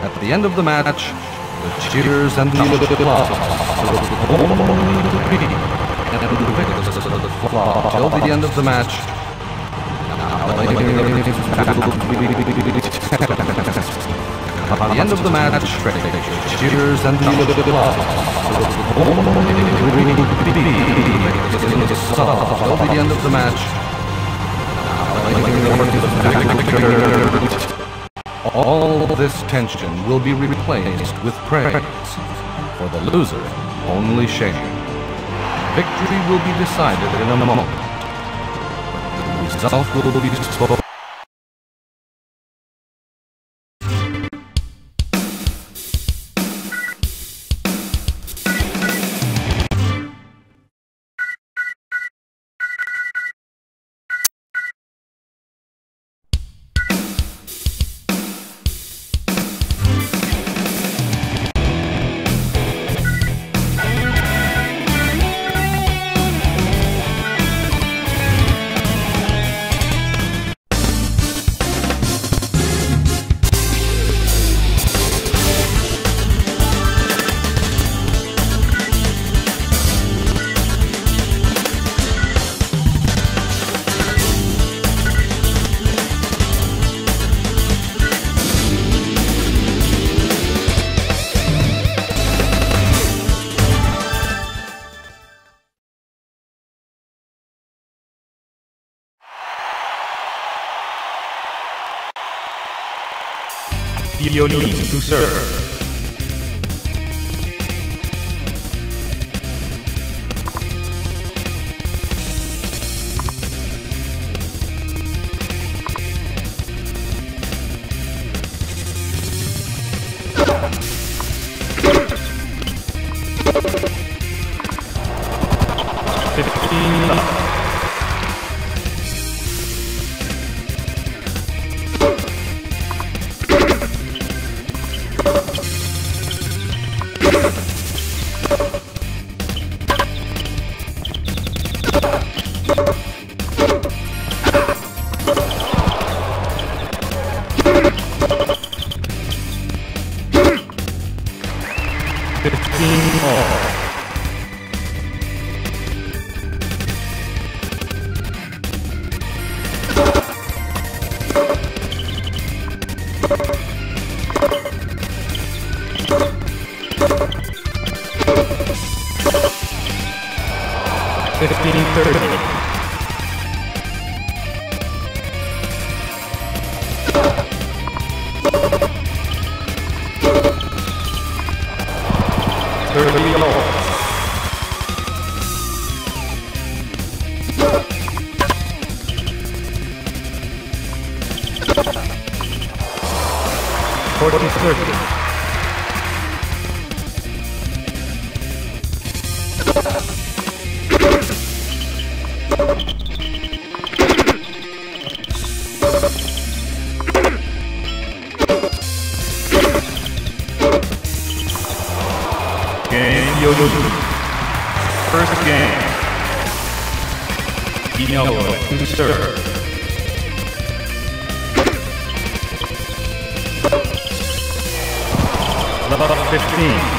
At the end of the match, the cheers and the applause till the end of the match. At the end of the match, cheers and applause till the end of the match. All this tension will be replaced with praise. For the loser, only shame. Victory will be decided in a moment. The result will be spoken. Dionis to serve. First game. Inoue to serve. Level 15.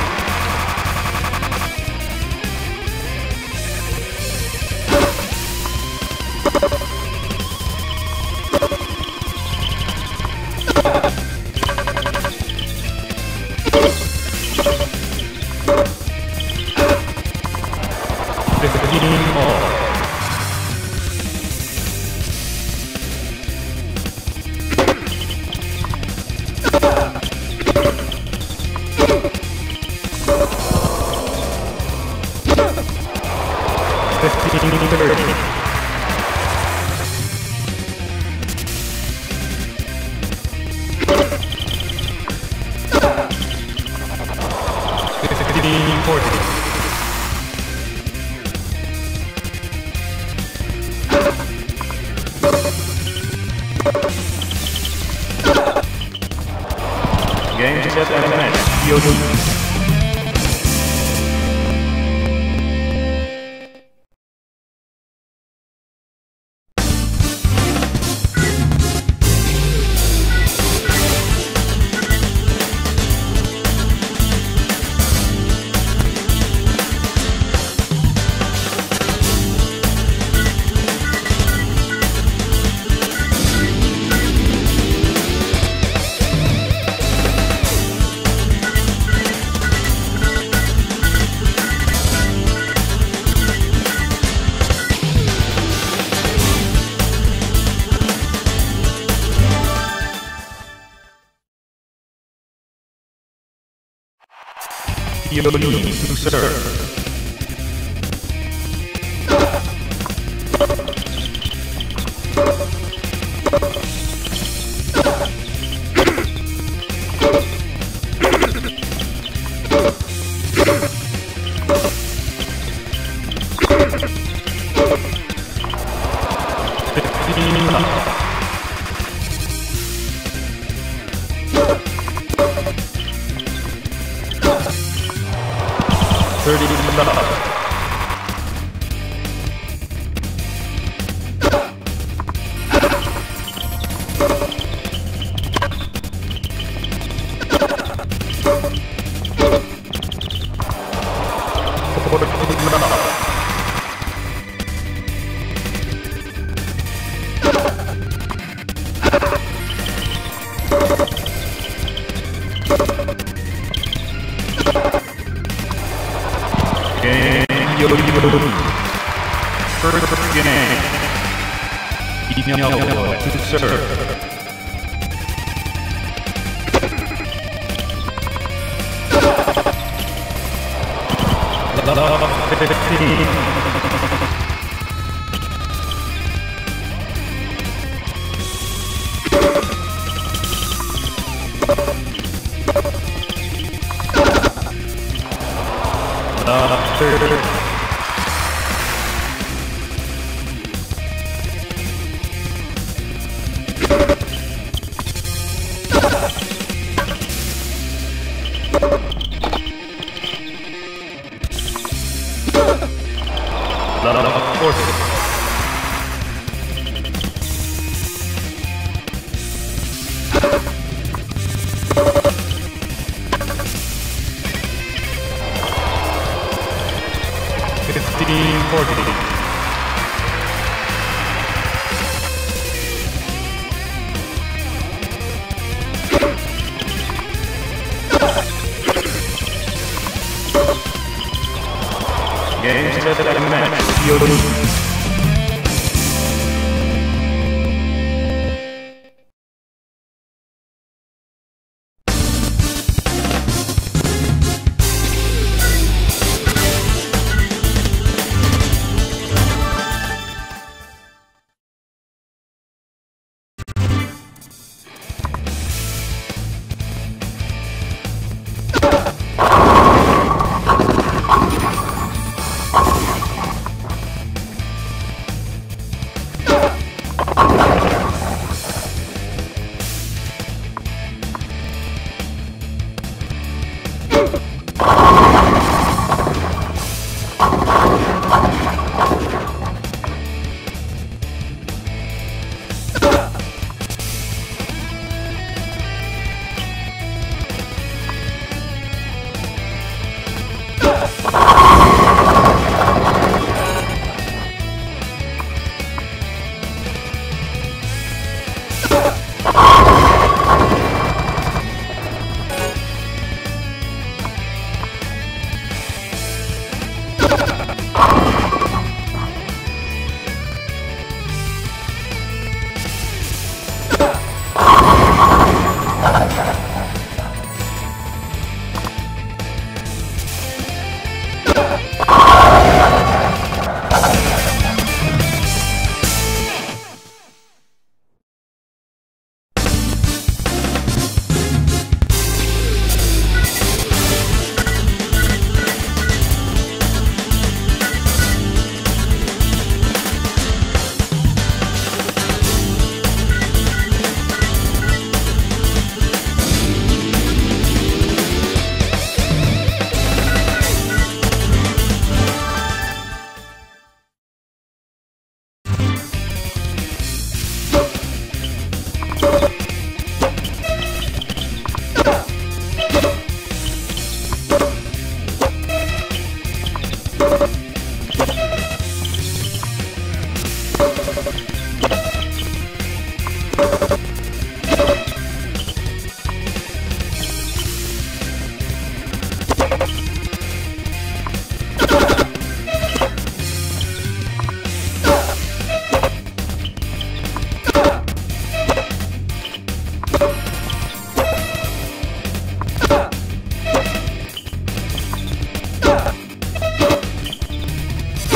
Fifteen all. Yonin to serve. Fifteen Love Love 30. And match.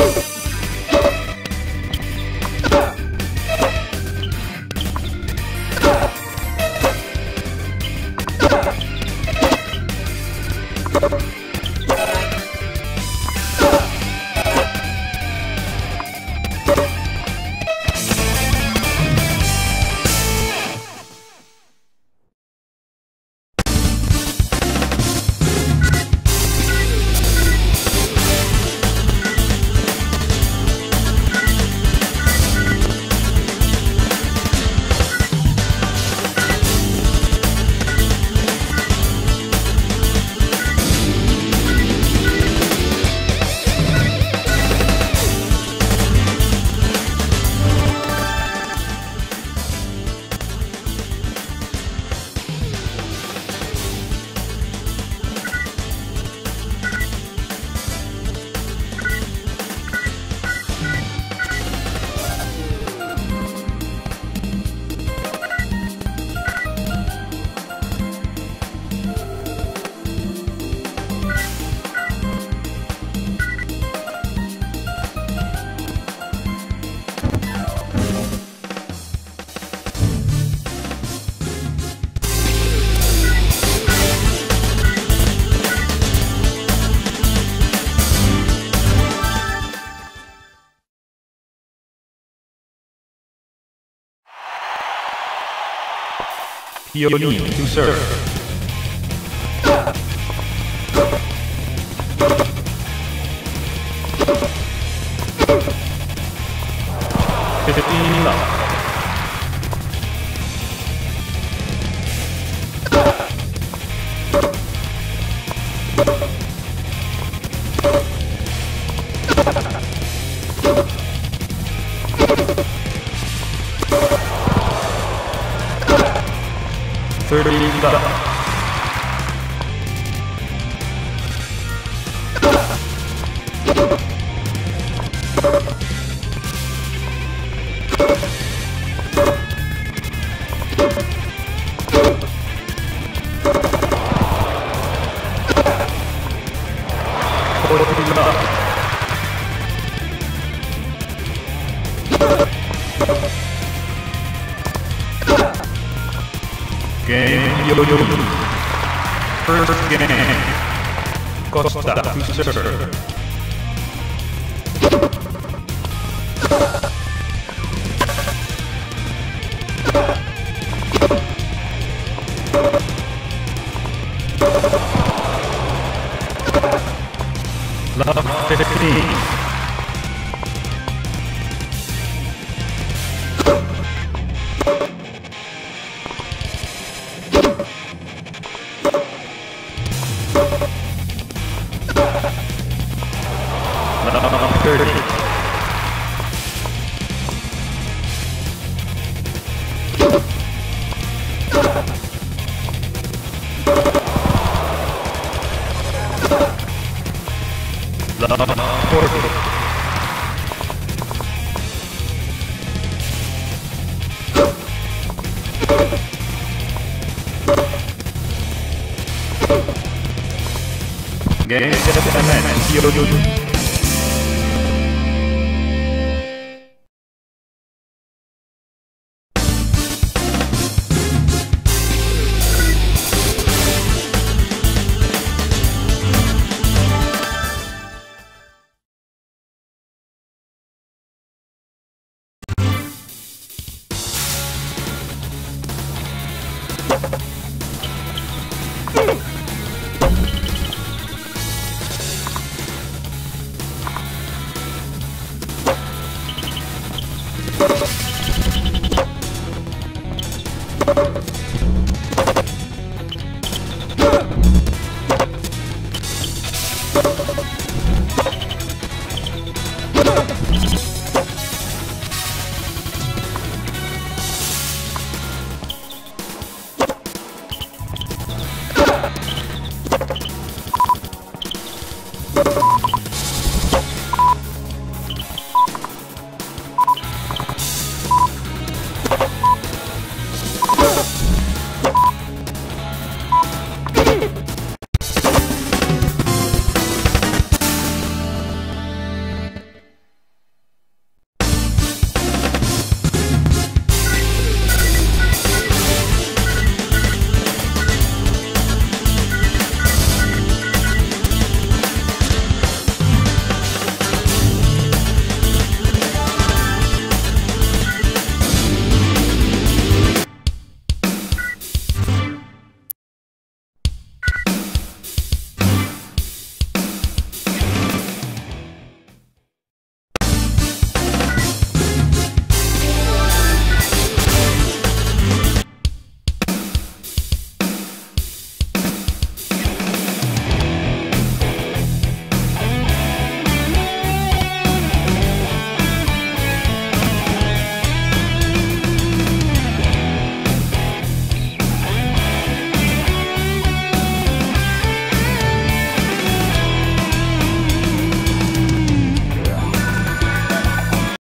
Woo! Hyonin to serve. Fifteen love. Forty